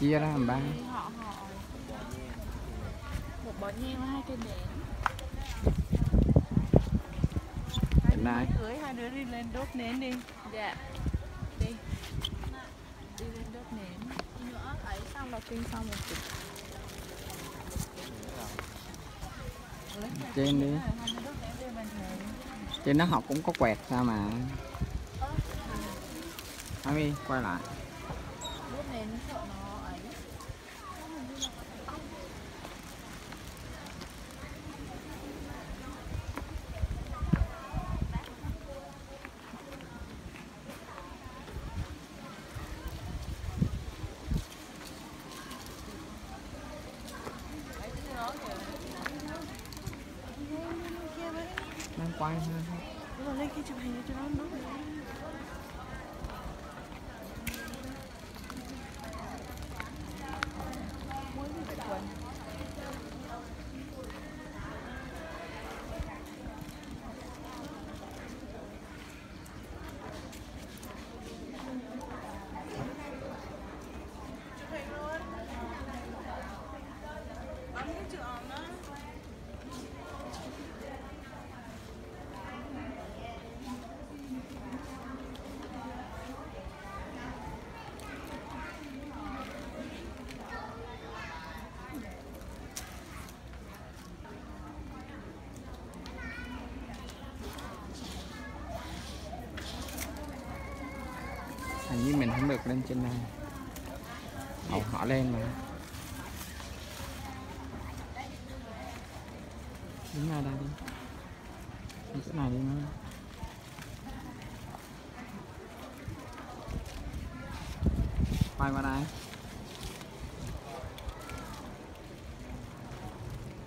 chia ra làm ba. Họ họ một bó nhang hai cây nến. Hai mới cưới hai đứa đi lên đốt nến đi. Dạ. Đi. Đi lên đốt nến. Nữa. Ấy xong đọc kinh xong một trên đi. này, trên đó học cũng có quẹt sao mà. Ami quay lại. Đốt nến sợ nó ấy đang quay thôi Đúng rồi, lên kia chụp hình cho nó hình như mình không được lên trên này. Ồ, họ lên mà. Đứng ngay đây đi. Đi chỗ này đi nó quay qua đây